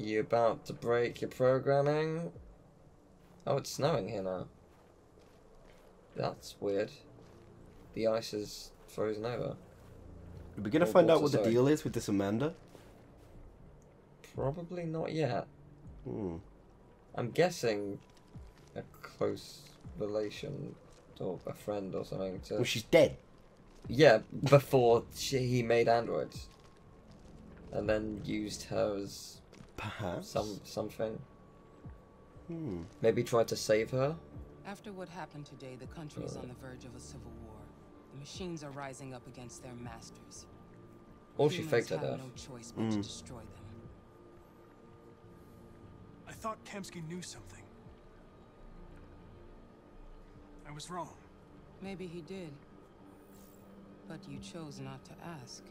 You about to break your programming? Oh, it's snowing here now. That's weird. The ice is frozen over. Are we gonna Oh, find out water, what the sorry. deal is with this Amanda? Probably not yet. Hmm. I'm guessing a close relation or a friend or something to Well, she's dead. Yeah, before she, he made androids, and then used her as Perhaps. some something. Hmm. Maybe tried to save her. After what happened today, the country is on the verge of a civil war. The machines are rising up against their masters. Or she Humans faked her death. no choice but to Mm. destroy them. I thought Kamsky knew something. I was wrong. Maybe he did. But you chose not to ask.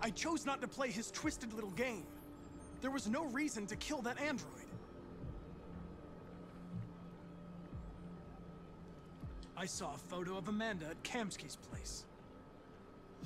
I chose not to play his twisted little game. There was no reason to kill that android. I saw a photo of Amanda at Kamsky's place.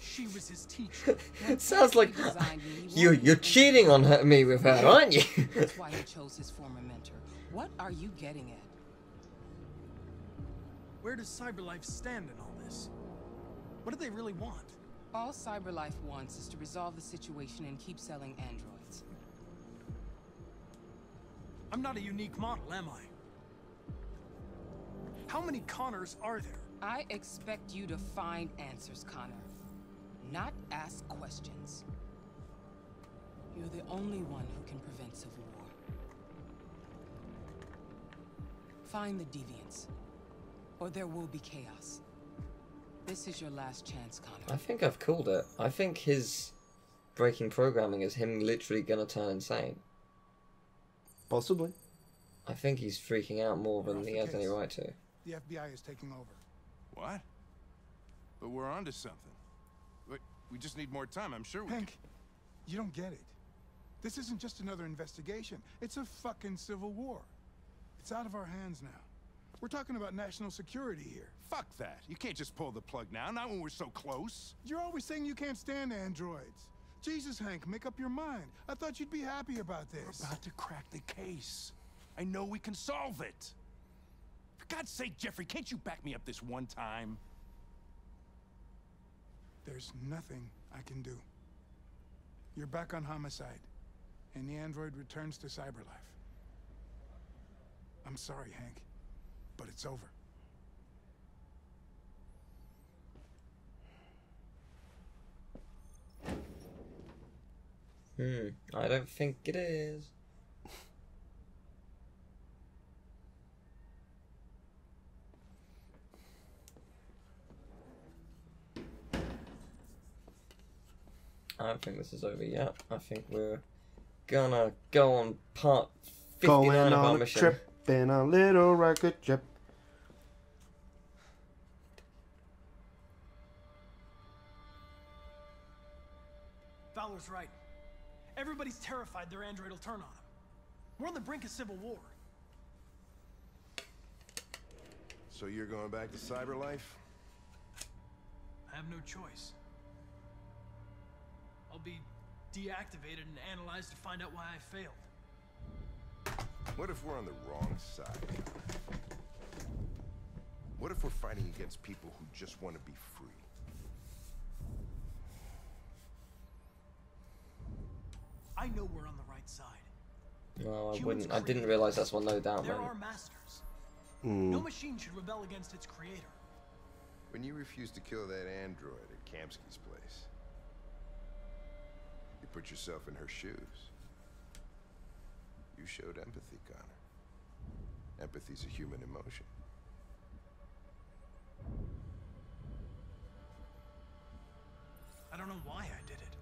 She was his teacher. It sounds like designed me, he you won't you're cheating on her, me with her, aren't you? That's why he chose his former mentor. What are you getting at? Where does Cyberlife stand in all this? What do they really want? All CyberLife wants is to resolve the situation and keep selling androids. I'm not a unique model, am I? How many Connors are there? I expect you to find answers, Connor. Not ask questions. You're the only one who can prevent civil war. Find the deviants, or there will be chaos. This is your last chance, Connor. I think I've called it. I think his breaking programming is him literally gonna turn insane. Possibly. I think he's freaking out more We're than he the has any right to. The FBI is taking over. What? But we're onto something. Wait, we just need more time. I'm sure we can. Hank, you don't get it. This isn't just another investigation. It's a fucking civil war. It's out of our hands now. We're talking about national security here. Fuck that. You can't just pull the plug now, not when we're so close. You're always saying you can't stand androids. Jesus, Hank, make up your mind. I thought you'd be happy about this. We're About to crack the case. I know we can solve it. For God's sake, Jeffrey, can't you back me up this one time? There's nothing I can do. You're back on homicide, and the android returns to cyberlife. I'm sorry, Hank, but it's over. Hmm. I don't think it is. I don't think this is over yet. I think we're gonna go on part 59 Going of our mission. trip in a little rocket ship. Fowler's right. Everybody's terrified their android will turn on them. We're on the brink of civil war. So you're going back to cyber life? I have no choice. I'll be deactivated and analyzed to find out why I failed. What if we're on the wrong side? What if we're fighting against people who just want to be free? I know we're on the right side. No, I wouldn't. I didn't realize that's what no doubt They're masters. Hmm. No machine should rebel against its creator. When you refused to kill that android at Kamsky's place, you put yourself in her shoes. You showed empathy, Connor. Empathy's a human emotion. I don't know why I did it.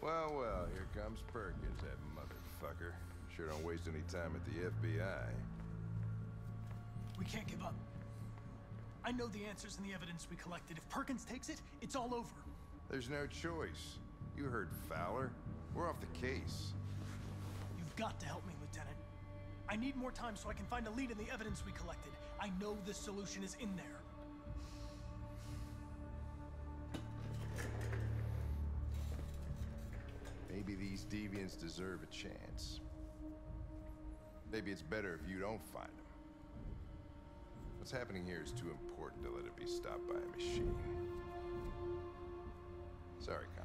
Well, well, here comes Perkins, that motherfucker. Sure don't waste any time at the FBI. We can't give up. I know the answers and the evidence we collected. If Perkins takes it, it's all over. There's no choice. You heard Fowler. We're off the case. You've got to help me, Lieutenant. I need more time so I can find a lead in the evidence we collected. I know the solution is in there. maybe these deviants deserve a chance. Maybe it's better if you don't find them. What's happening here is too important to let it be stopped by a machine. Sorry, Connor,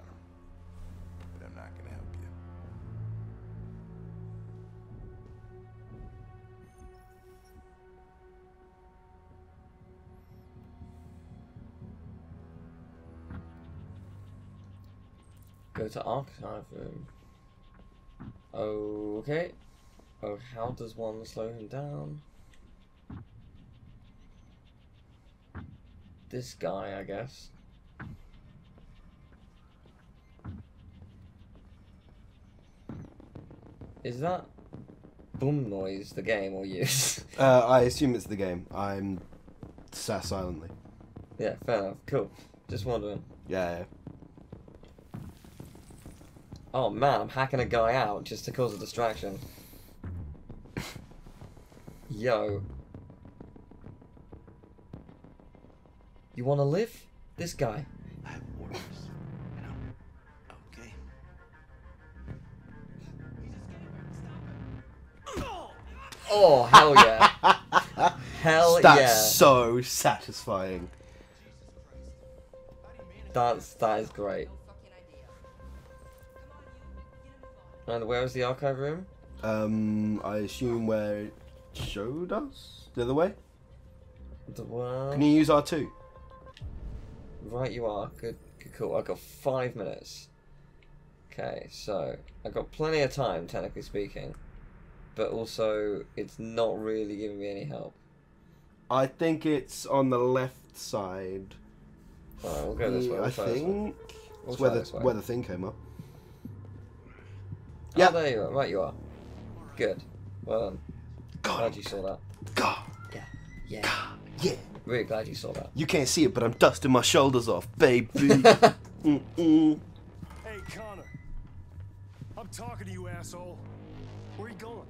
help you. Go to archive room. Okay. Oh, how does one slow him down? This guy, I guess. Is that boom noise the game or you? Uh, I assume it's the game. I'm sat silently. yeah, fair enough. Cool. Just wondering. Yeah. Oh man, I'm hacking a guy out just to cause a distraction. Yo. You wanna live? This guy. Oh, hell yeah. hell That's yeah. so satisfying. That's, that is great. And where is the archive room? Um, I assume where it showed us the other way. The well, Can you use R two? Right, you are. Good, good, cool. I've got five minutes. Okay, so I've got plenty of time, technically speaking, but also it's not really giving me any help. I think it's on the left side. Alright, we'll go this way. We'll I try this way. think We'll it's where the where the thing came up. Oh, Yeah. there you are. Right, you are. Good. Well done. God, Glad you saw that. God, Yeah. Yeah. God, yeah. Really glad you saw that. You can't see it, but I'm dusting my shoulders off, baby. Mm-mm. Hey, Connor. I'm talking to you, asshole. Where are you going?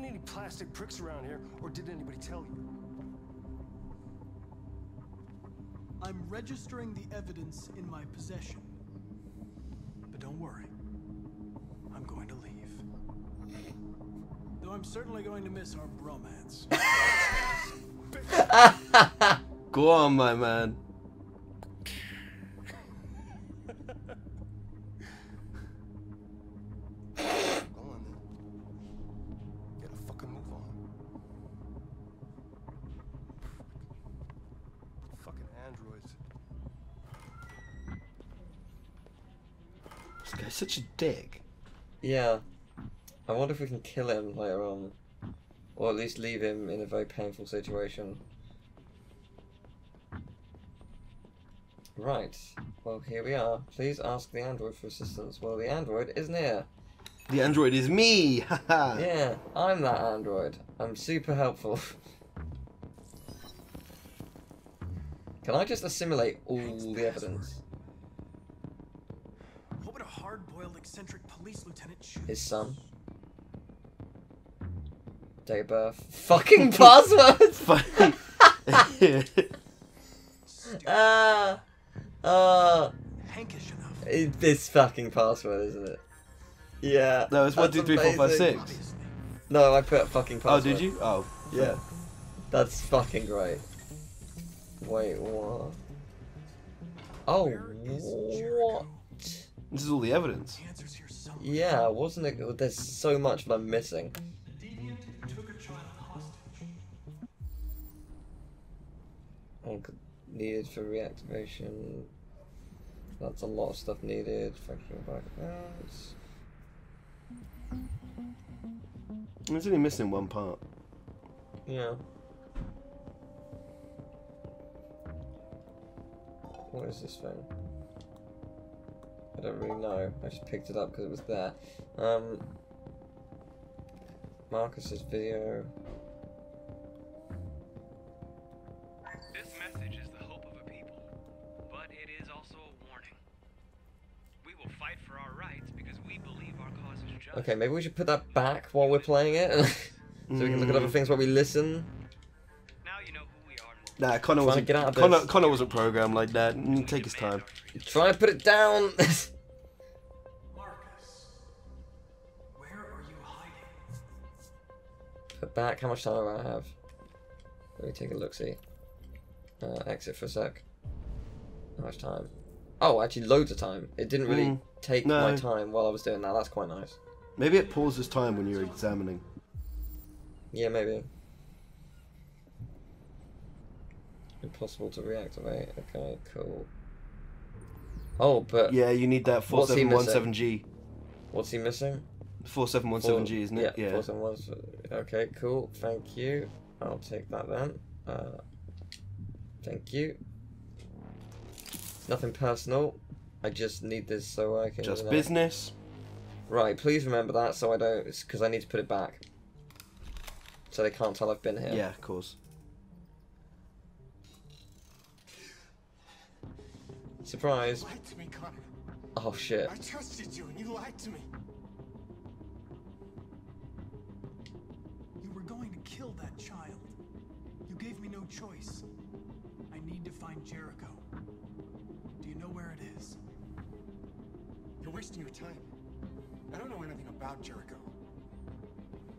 Wouldn't any plastic pricks around here, or did anybody tell you? I'm registering the evidence in my possession. But don't worry. I'm going to leave. Though I'm certainly going to miss our bromance. Go on, my man. Dick. Yeah. I wonder if we can kill him later on. Or at least leave him in a very painful situation. Right. Well, here we are. Please ask the android for assistance. Well, the android is near. The android is me. Haha. Yeah, I'm that android. I'm super helpful. Can I just assimilate all the evidence? what would a hard-boiled eccentric police lieutenant choose? His son. Date of birth. Fucking passwords! Funny. Ah! Ah! Hankish enough. This fucking password, isn't it? Yeah. no, it's one, that's two, three, four, five, amazing. six. No, I put a fucking Oh, did you? Oh, Yeah. That's fucking great. Wait, what? Oh, Where is what? Jericho? this is all the evidence. The answer's here somewhere. Yeah, wasn't it? There's so much that I'm missing. Deviant took a child hostage. C- needed for reactivation. That's a lot of stuff needed. Fucking backgrounds. It's only missing one part. Yeah. What is this thing? I don't really know. I just picked it up because it was there. Um, Marcus's video. This message is the hope of a people, but it is also a warning. We will fight for our rights because we believe our cause is just. Okay, maybe we should put that back while we're playing it, so we can look at other things while we listen. Now you know who we are and Nah, Connor Trying wasn't. get out of Connor. Connor wasn't programmed like that. Mm, Take his time. You're to put it down. Marcus, where are you hiding? Put back. How much time do I have? Let me take a look. See. Uh, exit for a sec. How much time? Oh, actually, loads of time. It didn't really mm, take no. my time while I was doing that. That's quite nice. Maybe it pauses time when you're examining. Yeah, maybe. Impossible to reactivate. Okay, cool. Oh, but Yeah, you need that What's he missing? 4717G. what's he missing? 4717G, isn't it? Four- Yeah. four seven one Okay, cool. Thank you. I'll take that then. Uh, thank you. Nothing personal. I just need this so I can. Just you business. Right. Please remember that so I don't. Because I need to put it back. So they can't tell I've been here. Yeah, of course. Surprise. You lied to me, Connor. Oh shit. I trusted you and you lied to me. You were going to kill that child. You gave me no choice. I need to find Jericho. Do you know where it is? You're wasting your time. I don't know anything about Jericho.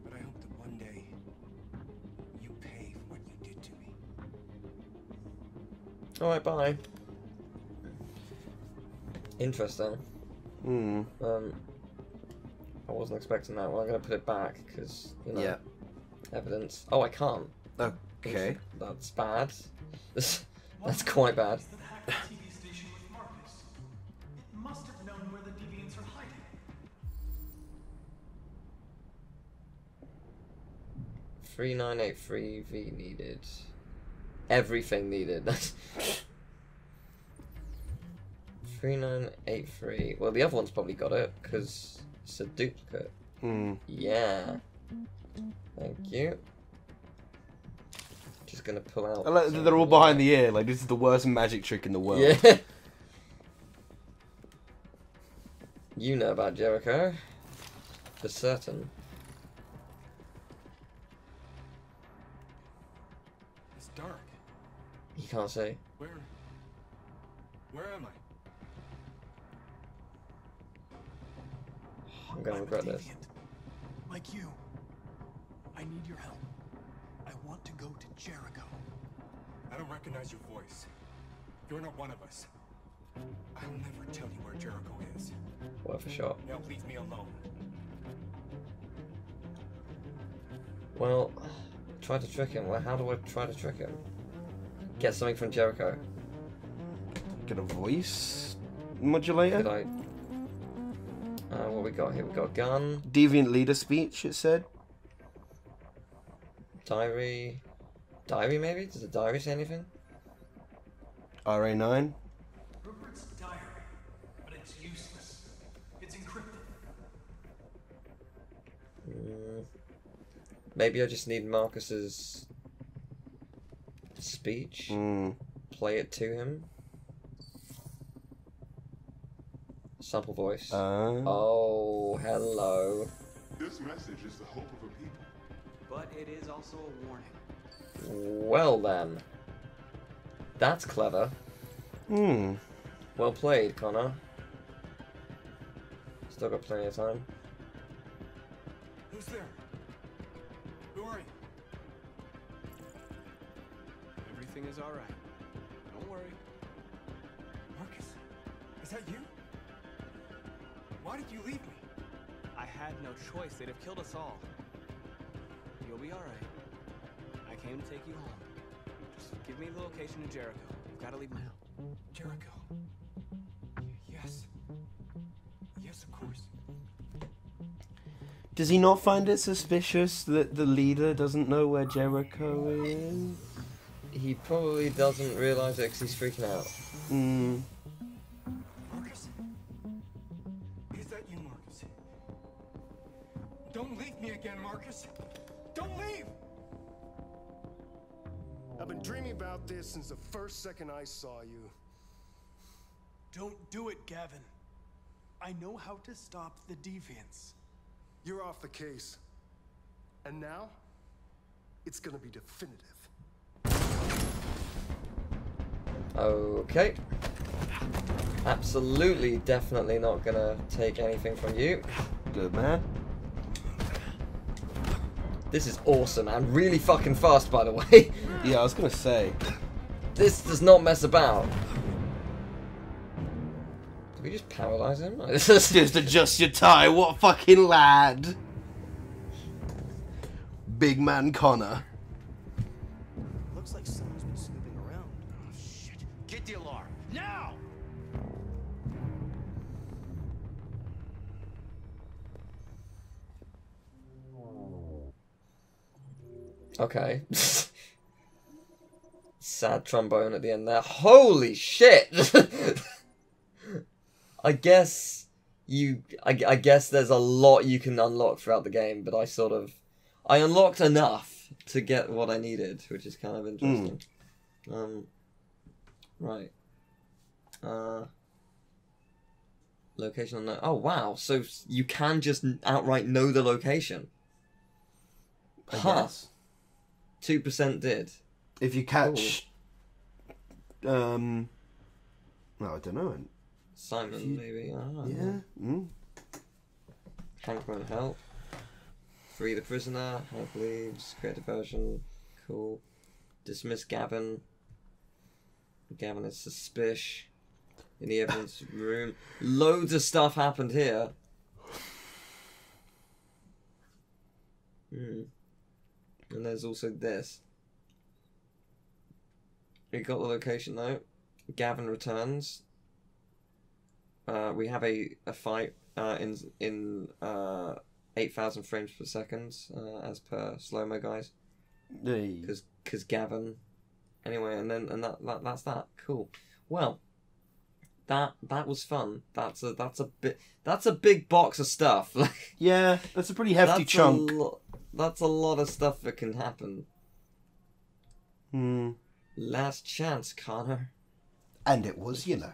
But I hope that one day you pay for what you did to me. Alright, bye. Interesting. Hmm. Um, I wasn't expecting that. Well, I'm gonna put it back because you know Yeah. evidence. Oh, I can't. Okay. That's bad. That's quite bad. That hacked the TV station with Marcus. It must have known where the deviants are hiding. Three nine eight three V needed. Everything needed. Three nine eight three. Well, the other one's probably got it because it's a duplicate. Hmm. Yeah. Thank you. Just gonna pull out. Like they're all behind the ear. Like this is the worst magic trick in the world. Yeah. you know about Jericho. For certain. It's dark. You can't say. Where? Where am I? I'm gonna I'm regret this. Like you. I need your help. I want to go to Jericho. I don't recognize your voice. You're not one of us. I'll never tell you where Jericho is. Worth a shot. Now leave me alone. Well, try to trick him. Well, how do I try to trick him? Get something from Jericho. Get a voice modulator. Could I? Uh, what we got here? We got a gun, Deviant leader speech. It said. diary, diary maybe. Does the diary say anything? RA9. Rupert's diary, but it's useless. It's encrypted. Mm, maybe I just need Marcus's speech. Hmm. Play it to him. Sample voice. Uh, oh, hello. This message is the hope of a people. But it is also a warning. Well then. That's clever. Hmm. Well played, Connor. Still got plenty of time. Who's there? Who are you? Everything is alright. Don't worry. Marcus? Is that you? Why did you leave me? I had no choice. They'd have killed us all. You'll be alright. I came to take you home. Just give me the location of Jericho. You've got to leave now. Jericho. Yes. Yes, of course. Does he not find it suspicious that the leader doesn't know where Jericho is? He probably doesn't realise it because he's freaking out. Hmm. Don't leave me again, Marcus! Don't leave! I've been dreaming about this since the first second I saw you. Don't do it, Gavin. I know how to stop the deviants. You're off the case. And now, it's gonna be definitive. Okay. Absolutely, definitely not gonna take anything from you. Good man. This is awesome and really fucking fast, by the way. Yeah, I was gonna say. this does not mess about. Did we just paralyze him? Just adjust your tie, what fucking lad! Big man Connor. Okay. Sad trombone at the end there. Holy shit! I guess you. I, I guess there's a lot you can unlock throughout the game, but I sort of. I unlocked enough to get what I needed, which is kind of interesting. Um. Right. Uh. Location unknown. Oh wow! So you can just outright know the location. Huh. Two percent did. If you catch. Um. No, I don't know. Simon, maybe. I don't know. Yeah. Mm. Hank won't help. Free the prisoner. Hank leaves. Create a diversion. Cool. Dismiss Gavin. Gavin is suspicious. In the evidence room. Loads of stuff happened here. Hmm. And there's also this. We got the location though. Gavin returns. Uh, we have a, a fight uh, in in uh, eight thousand frames per second uh, as per slow mo guys. Because because Gavin. Anyway, and then and that, that that's that. Cool. Well, that that was fun. That's a that's a bit that's a big box of stuff. Like Yeah, that's a pretty hefty chunk. A lo- that's a lot of stuff that can happen. Hmm. Last chance, Connor. And it was, you know.